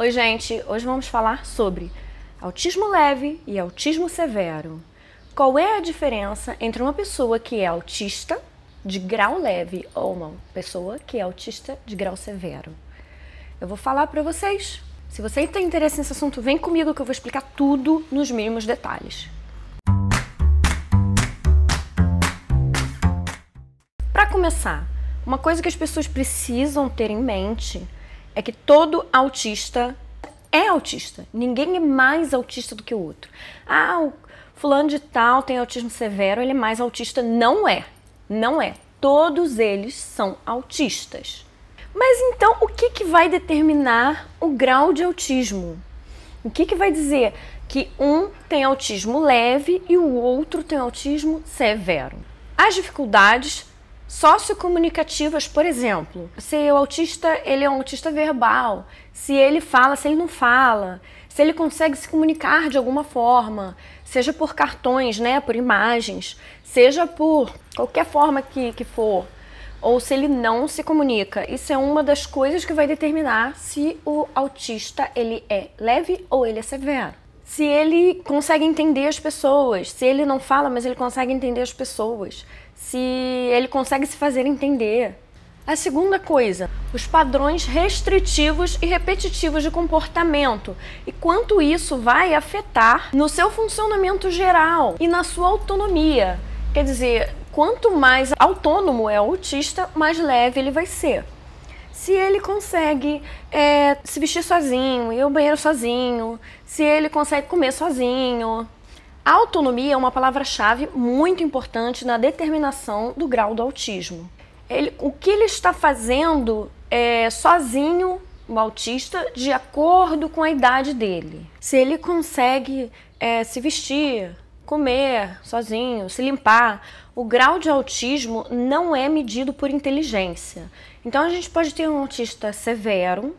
Oi, gente. Hoje vamos falar sobre autismo leve e autismo severo. Qual é a diferença entre uma pessoa que é autista de grau leve ou uma pessoa que é autista de grau severo? Eu vou falar para vocês. Se você tem interesse nesse assunto, vem comigo que eu vou explicar tudo nos mínimos detalhes. Para começar, uma coisa que as pessoas precisam ter em mente é que todo autista é autista. Ninguém é mais autista do que o outro. Ah, o fulano de tal tem autismo severo, ele é mais autista. Não é. Não é. Todos eles são autistas. Mas então, o que, que vai determinar o grau de autismo? O que, que vai dizer que um tem autismo leve e o outro tem autismo severo? As dificuldades sociocomunicativas, por exemplo. Se o autista ele é um autista verbal, se ele fala, se ele não fala, se ele consegue se comunicar de alguma forma, seja por cartões, né, por imagens, seja por qualquer forma que, que for, ou se ele não se comunica. Isso é uma das coisas que vai determinar se o autista ele é leve ou ele é severo. Se ele consegue entender as pessoas, se ele não fala, mas ele consegue entender as pessoas, se ele consegue se fazer entender. A segunda coisa, os padrões restritivos e repetitivos de comportamento e quanto isso vai afetar no seu funcionamento geral e na sua autonomia. Quer dizer, quanto mais autônomo é o autista, mais leve ele vai ser. Se ele consegue é, se vestir sozinho, ir ao banheiro sozinho, se ele consegue comer sozinho, autonomia é uma palavra-chave muito importante na determinação do grau do autismo. Ele, o que ele está fazendo é, sozinho, o autista, de acordo com a idade dele. Se ele consegue é, se vestir, comer sozinho, se limpar, o grau de autismo não é medido por inteligência. Então a gente pode ter um autista severo,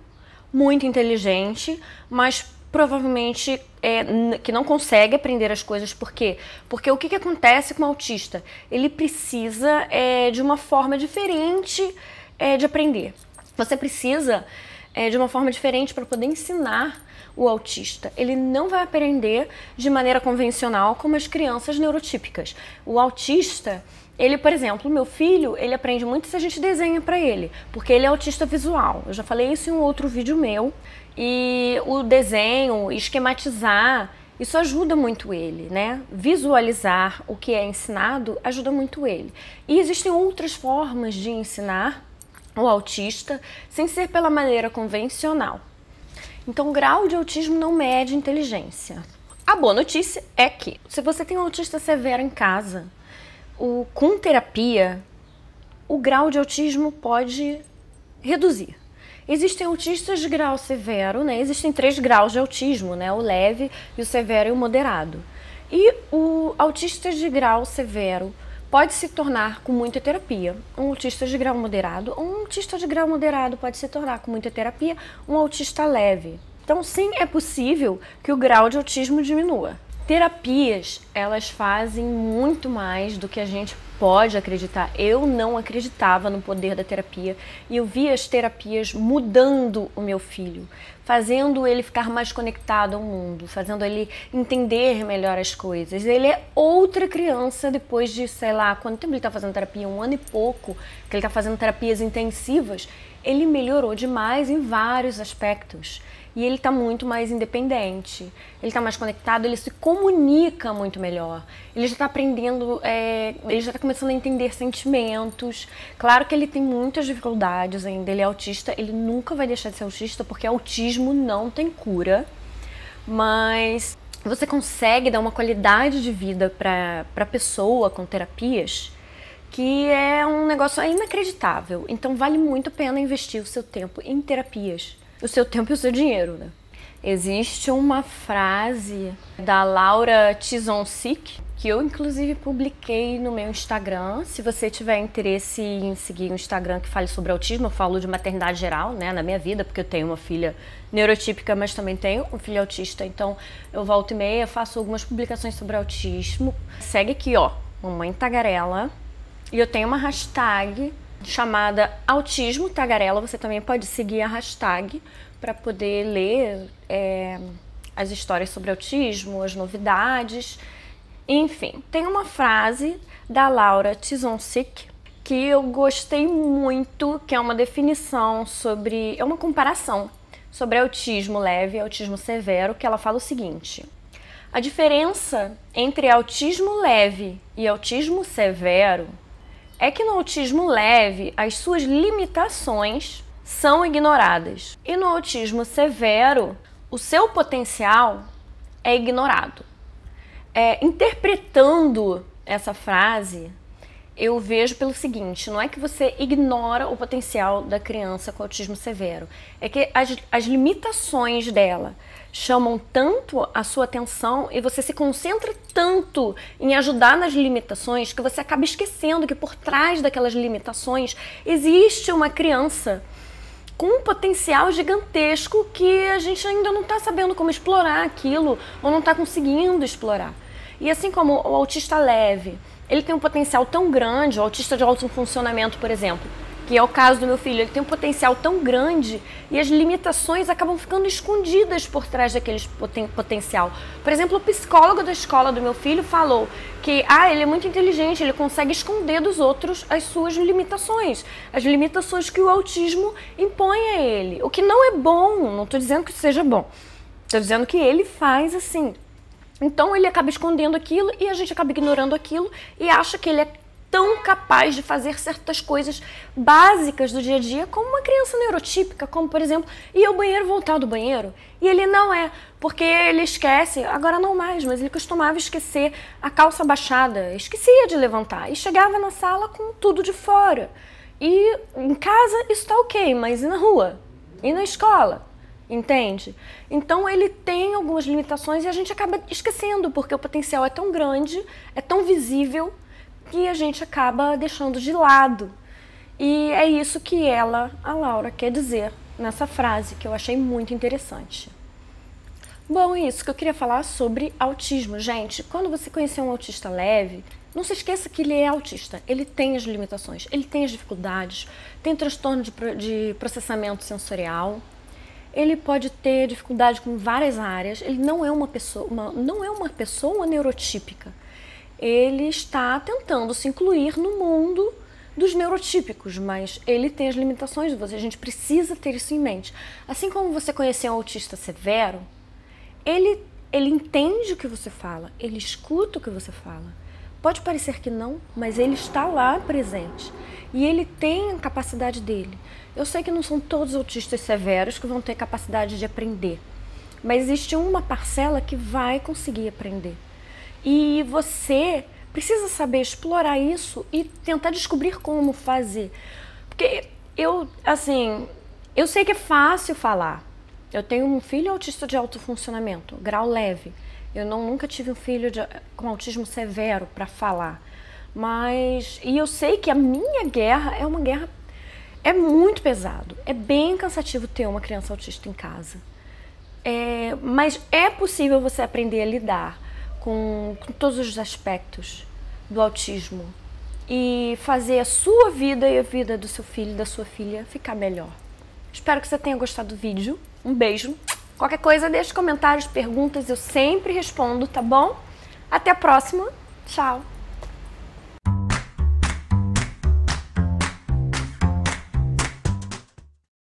muito inteligente, mas provavelmente é, que não consegue aprender as coisas. Por quê? Porque o que, que acontece com o autista? Ele precisa é, de uma forma diferente é, de aprender. Você precisa é, de uma forma diferente para poder ensinar o autista. Ele não vai aprender de maneira convencional como as crianças neurotípicas. O autista ele, por exemplo, meu filho, ele aprende muito se a gente desenha para ele, porque ele é autista visual. Eu já falei isso em um outro vídeo meu. E o desenho, esquematizar, isso ajuda muito ele, né? Visualizar o que é ensinado ajuda muito ele. E existem outras formas de ensinar o autista sem ser pela maneira convencional. Então, o grau de autismo não mede inteligência. A boa notícia é que, se você tem um autista severo em casa, o, com terapia, o grau de autismo pode reduzir. Existem autistas de grau severo, né? Existem três graus de autismo, né? O leve, o severo e o moderado. E o autista de grau severo pode se tornar com muita terapia. Um autista de grau moderado, um autista de grau moderado pode se tornar com muita terapia, um autista leve. Então, sim, é possível que o grau de autismo diminua. Terapias, elas fazem muito mais do que a gente pode acreditar. Eu não acreditava no poder da terapia e eu vi as terapias mudando o meu filho, fazendo ele ficar mais conectado ao mundo, fazendo ele entender melhor as coisas. Ele é outra criança depois de, sei lá, quanto tempo ele está fazendo terapia? Um ano e pouco, que ele está fazendo terapias intensivas. Ele melhorou demais em vários aspectos e ele está muito mais independente, ele está mais conectado, ele se comunica muito melhor, ele já está aprendendo, é, ele já está começando a entender sentimentos. Claro que ele tem muitas dificuldades ainda, ele é autista, ele nunca vai deixar de ser autista porque autismo não tem cura, mas você consegue dar uma qualidade de vida para a pessoa com terapias que é um negócio inacreditável. Então vale muito a pena investir o seu tempo em terapias o seu tempo e o seu dinheiro, né? Existe uma frase da Laura Tizonsik que eu inclusive publiquei no meu Instagram. Se você tiver interesse em seguir um Instagram que fale sobre autismo, eu falo de maternidade geral, né, na minha vida, porque eu tenho uma filha neurotípica, mas também tenho um filho autista, então eu volto e meia, faço algumas publicações sobre autismo. Segue aqui, ó, Mamãe Tagarela. E eu tenho uma hashtag chamada Autismo Tagarela. Você também pode seguir a hashtag para poder ler é, as histórias sobre autismo, as novidades. Enfim, tem uma frase da Laura Tizonsic que eu gostei muito, que é uma definição sobre. é uma comparação sobre autismo leve e autismo severo, que ela fala o seguinte: a diferença entre autismo leve e autismo severo é que no autismo leve as suas limitações são ignoradas e no autismo severo o seu potencial é ignorado. É, interpretando essa frase, eu vejo pelo seguinte: não é que você ignora o potencial da criança com autismo severo, é que as, as limitações dela chamam tanto a sua atenção e você se concentra tanto em ajudar nas limitações que você acaba esquecendo que por trás daquelas limitações existe uma criança com um potencial gigantesco que a gente ainda não está sabendo como explorar aquilo ou não está conseguindo explorar. E assim como o autista leve, ele tem um potencial tão grande, o autista de alto funcionamento, por exemplo, que é o caso do meu filho, ele tem um potencial tão grande e as limitações acabam ficando escondidas por trás daquele poten potencial. Por exemplo, o psicólogo da escola do meu filho falou que ah, ele é muito inteligente, ele consegue esconder dos outros as suas limitações, as limitações que o autismo impõe a ele. O que não é bom, não estou dizendo que seja bom. Estou dizendo que ele faz assim, então ele acaba escondendo aquilo e a gente acaba ignorando aquilo e acha que ele é tão capaz de fazer certas coisas básicas do dia a dia como uma criança neurotípica, como por exemplo, ir ao banheiro voltar do banheiro. E ele não é, porque ele esquece, agora não mais, mas ele costumava esquecer a calça baixada, esquecia de levantar e chegava na sala com tudo de fora. E em casa isso tá ok, mas e na rua? E na escola? entende? Então ele tem algumas limitações e a gente acaba esquecendo, porque o potencial é tão grande, é tão visível, que a gente acaba deixando de lado. E é isso que ela, a Laura, quer dizer nessa frase, que eu achei muito interessante. Bom, é isso que eu queria falar sobre autismo. Gente, quando você conhecer um autista leve, não se esqueça que ele é autista. Ele tem as limitações, ele tem as dificuldades, tem transtorno de, de processamento sensorial, ele pode ter dificuldade com várias áreas. Ele não é uma pessoa, uma, não é uma pessoa neurotípica. Ele está tentando se incluir no mundo dos neurotípicos, mas ele tem as limitações de você. A gente precisa ter isso em mente. Assim como você conhecer um autista severo, ele ele entende o que você fala, ele escuta o que você fala. Pode parecer que não, mas ele está lá presente e ele tem a capacidade dele. Eu sei que não são todos autistas severos que vão ter capacidade de aprender, mas existe uma parcela que vai conseguir aprender. E você precisa saber explorar isso e tentar descobrir como fazer. Porque eu, assim, eu sei que é fácil falar. Eu tenho um filho autista de alto funcionamento, grau leve. Eu não, nunca tive um filho de, com autismo severo para falar. Mas. E eu sei que a minha guerra é uma guerra. É muito pesado. É bem cansativo ter uma criança autista em casa. É, mas é possível você aprender a lidar com, com todos os aspectos do autismo e fazer a sua vida e a vida do seu filho e da sua filha ficar melhor. Espero que você tenha gostado do vídeo. Um beijo. Qualquer coisa, deixe comentários, perguntas, eu sempre respondo, tá bom? Até a próxima. Tchau.